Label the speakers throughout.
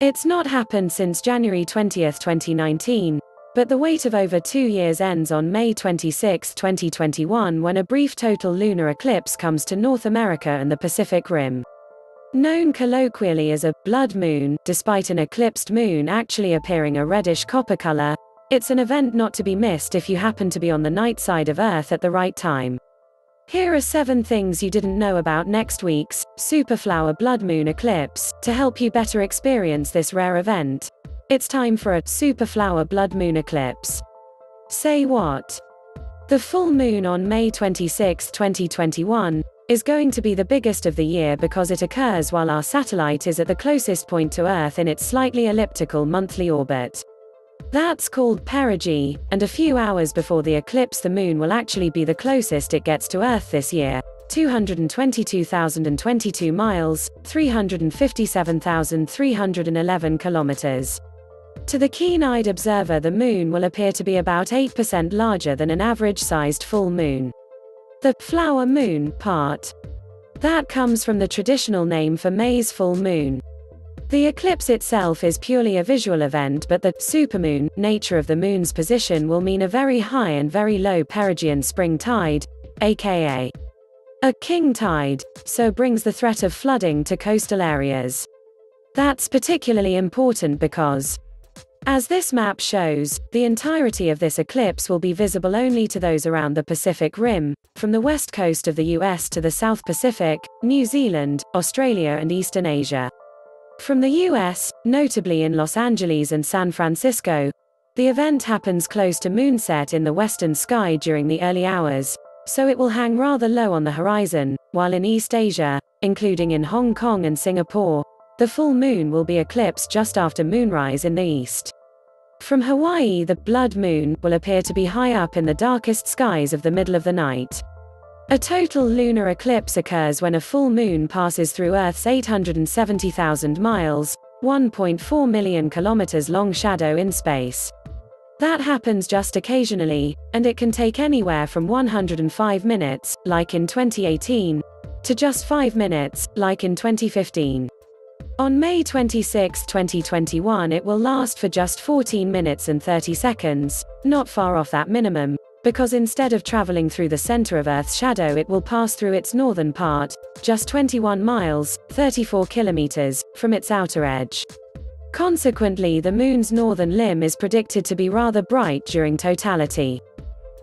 Speaker 1: It's not happened since January 20, 2019, but the wait of over two years ends on May 26, 2021, when a brief total lunar eclipse comes to North America and the Pacific Rim. Known colloquially as a blood moon, despite an eclipsed moon actually appearing a reddish copper color, it's an event not to be missed if you happen to be on the night side of Earth at the right time. Here are seven things you didn't know about next week's Superflower Blood Moon eclipse to help you better experience this rare event. It's time for a Superflower Blood Moon eclipse. Say what? The full moon on May 26, 2021, is going to be the biggest of the year because it occurs while our satellite is at the closest point to Earth in its slightly elliptical monthly orbit. That's called perigee, and a few hours before the eclipse the moon will actually be the closest it gets to Earth this year, 222,022 miles, 357,311 kilometers. To the keen-eyed observer the moon will appear to be about 8% larger than an average-sized full moon. The flower moon part. That comes from the traditional name for May's full moon. The eclipse itself is purely a visual event but the supermoon nature of the moon's position will mean a very high and very low perigean spring tide, aka a king tide, so brings the threat of flooding to coastal areas. That's particularly important because as this map shows, the entirety of this eclipse will be visible only to those around the Pacific Rim, from the west coast of the US to the South Pacific, New Zealand, Australia and Eastern Asia. From the US, notably in Los Angeles and San Francisco, the event happens close to moonset in the western sky during the early hours, so it will hang rather low on the horizon, while in East Asia, including in Hong Kong and Singapore, the full moon will be eclipsed just after moonrise in the east. From Hawaii, the blood moon will appear to be high up in the darkest skies of the middle of the night. A total lunar eclipse occurs when a full moon passes through Earth's 870,000 miles, 1.4 million kilometers long shadow in space. That happens just occasionally, and it can take anywhere from 105 minutes, like in 2018, to just 5 minutes, like in 2015. On May 26, 2021 it will last for just 14 minutes and 30 seconds, not far off that minimum, because instead of traveling through the center of Earth's shadow it will pass through its northern part, just 21 miles, 34 kilometers, from its outer edge. Consequently the Moon's northern limb is predicted to be rather bright during totality.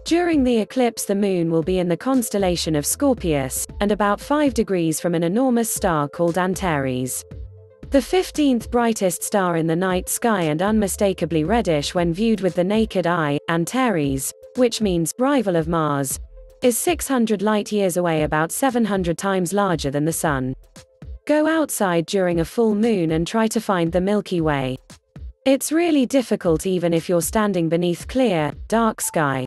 Speaker 1: During the eclipse the Moon will be in the constellation of Scorpius, and about 5 degrees from an enormous star called Antares. The 15th brightest star in the night sky and unmistakably reddish when viewed with the naked eye, Antares, which means rival of Mars, is 600 light years away about 700 times larger than the Sun. Go outside during a full moon and try to find the Milky Way. It's really difficult even if you're standing beneath clear, dark sky.